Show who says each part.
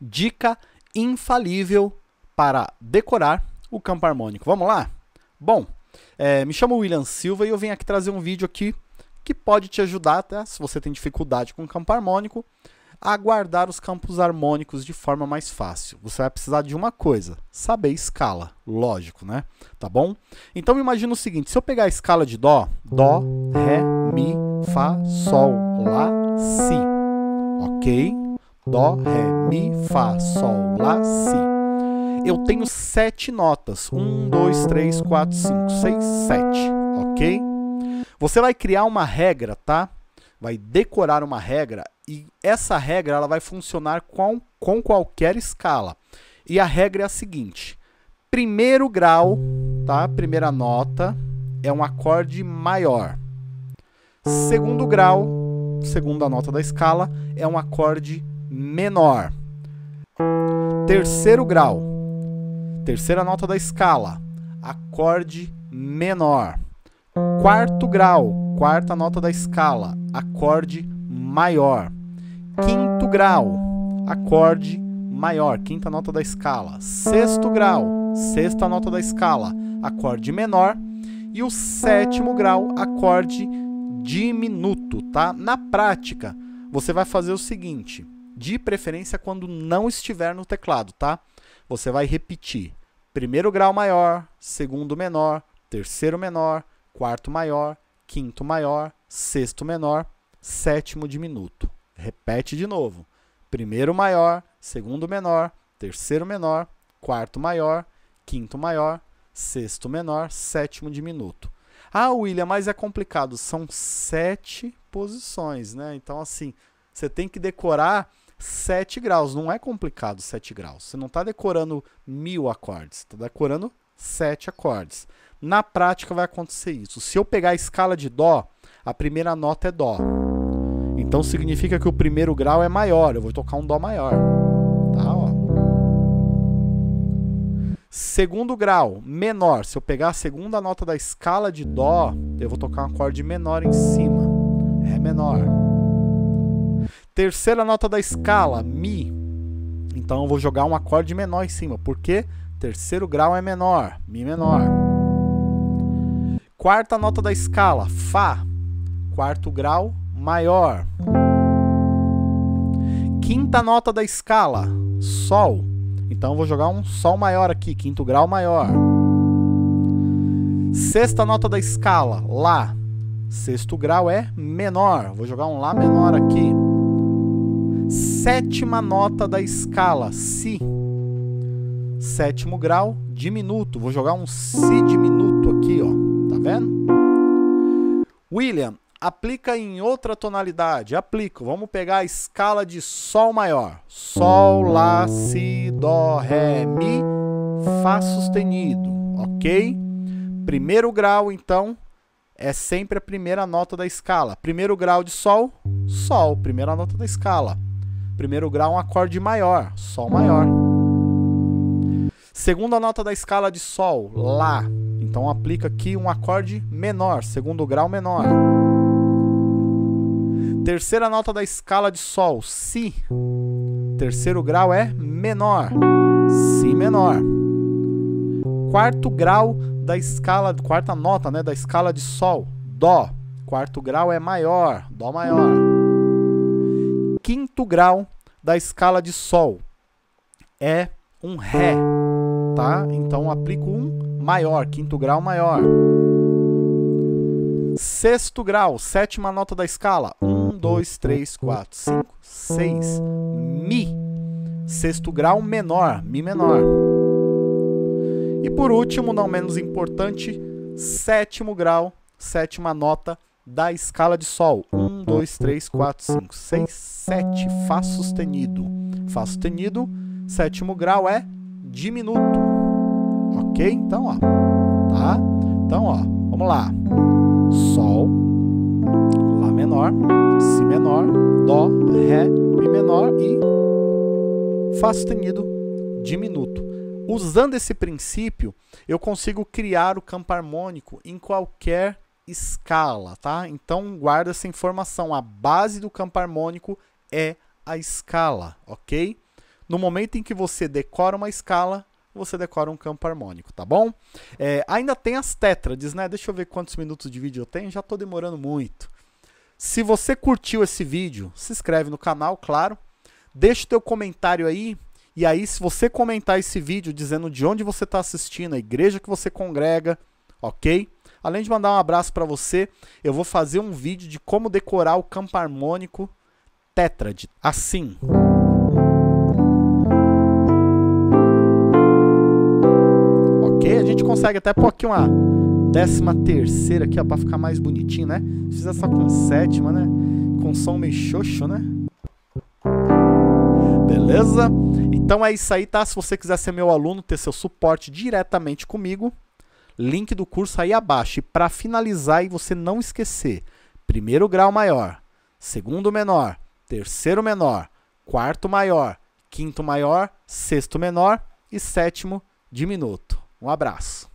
Speaker 1: dica infalível para decorar o campo harmônico. Vamos lá? Bom, é, me chamo William Silva e eu venho aqui trazer um vídeo aqui que pode te ajudar, tá? se você tem dificuldade com o campo harmônico, a guardar os campos harmônicos de forma mais fácil. Você vai precisar de uma coisa, saber escala, lógico, né? Tá bom? Então imagina o seguinte, se eu pegar a escala de Dó, Dó, Ré, Mi, Fá, Sol, Lá, Si, ok? Dó, Ré, Mi, Fá, Sol, Lá, Si. Eu tenho sete notas. Um, dois, três, quatro, cinco, seis, sete. Ok? Você vai criar uma regra, tá? Vai decorar uma regra e essa regra ela vai funcionar com, com qualquer escala. E a regra é a seguinte: primeiro grau, tá? Primeira nota é um acorde maior. Segundo grau, segunda nota da escala, é um acorde menor. Terceiro grau, terceira nota da escala, acorde menor. Quarto grau, quarta nota da escala, acorde maior. Quinto grau, acorde maior, quinta nota da escala. Sexto grau, sexta nota da escala, acorde menor. E o sétimo grau, acorde diminuto, tá? Na prática, você vai fazer o seguinte, de preferência quando não estiver no teclado, tá? Você vai repetir primeiro grau maior, segundo menor, terceiro menor, quarto maior, quinto maior, sexto menor, sétimo diminuto. Repete de novo. Primeiro maior, segundo menor, terceiro menor, quarto maior, quinto maior, sexto menor, sétimo diminuto. Ah, William, mas é complicado. São sete posições, né? Então, assim, você tem que decorar 7 graus. Não é complicado 7 graus. Você não está decorando mil acordes, está decorando 7 acordes. Na prática vai acontecer isso. Se eu pegar a escala de Dó, a primeira nota é Dó. Então significa que o primeiro grau é maior. Eu vou tocar um Dó maior. Tá, ó. Segundo grau, menor. Se eu pegar a segunda nota da escala de Dó, eu vou tocar um acorde menor em cima. Ré menor. Terceira nota da escala, Mi. Então eu vou jogar um acorde menor em cima. Por quê? Terceiro grau é menor, Mi menor. Quarta nota da escala, Fá. Quarto grau, maior. Quinta nota da escala, Sol. Então eu vou jogar um Sol maior aqui, quinto grau maior. Sexta nota da escala, Lá. Sexto grau é menor. Vou jogar um Lá menor aqui. Sétima nota da escala, Si. Sétimo grau, diminuto. Vou jogar um Si diminuto aqui, ó. Tá vendo? William, aplica em outra tonalidade. Aplico. Vamos pegar a escala de Sol maior. Sol, Lá, Si, Dó, Ré, Mi, Fá sustenido. Ok? Primeiro grau, então, é sempre a primeira nota da escala. Primeiro grau de Sol, Sol, primeira nota da escala. Primeiro grau, um acorde maior, Sol maior. Segunda nota da escala de Sol, Lá. Então aplica aqui um acorde menor, segundo grau menor. Terceira nota da escala de Sol, Si. Terceiro grau é menor, Si menor. Quarto grau da escala, quarta nota né, da escala de Sol, Dó. Quarto grau é maior, Dó maior quinto grau da escala de Sol. É um Ré, tá? Então aplico um maior, quinto grau maior. Sexto grau, sétima nota da escala. Um, dois, três, quatro, cinco, seis. Mi. Sexto grau menor, Mi menor. E por último, não menos importante, sétimo grau, sétima nota da escala de Sol. 1, 2, 3, 4, 5, 6, 7. Fá sustenido. Fá sustenido, sétimo grau é diminuto. Ok? Então, ó. Tá? Então, ó. Vamos lá. Sol, Lá menor, Si menor, Dó, Ré, Mi menor e Fá sustenido diminuto. Usando esse princípio, eu consigo criar o campo harmônico em qualquer escala, tá? Então guarda essa informação. A base do campo harmônico é a escala, ok? no momento em que você decora uma escala, você decora um campo harmônico, tá bom? É, ainda tem as tétrades, né? Deixa eu ver quantos minutos de vídeo eu tenho, já estou demorando muito. Se você curtiu esse vídeo, se inscreve no canal, claro. Deixa o teu comentário aí, e aí se você comentar esse vídeo dizendo de onde você está assistindo, a igreja que você congrega, ok? Além de mandar um abraço para você, eu vou fazer um vídeo de como decorar o campo harmônico tétrade, assim. a gente consegue até pôr aqui uma décima terceira aqui, ó, pra ficar mais bonitinho, né? Fizer só com sétima, né? Com som meio xoxo, né? Beleza? Então é isso aí, tá? Se você quiser ser meu aluno, ter seu suporte diretamente comigo, link do curso aí abaixo. E para finalizar e você não esquecer, primeiro grau maior, segundo menor, terceiro menor, quarto maior, quinto maior, sexto menor e sétimo diminuto. Um abraço.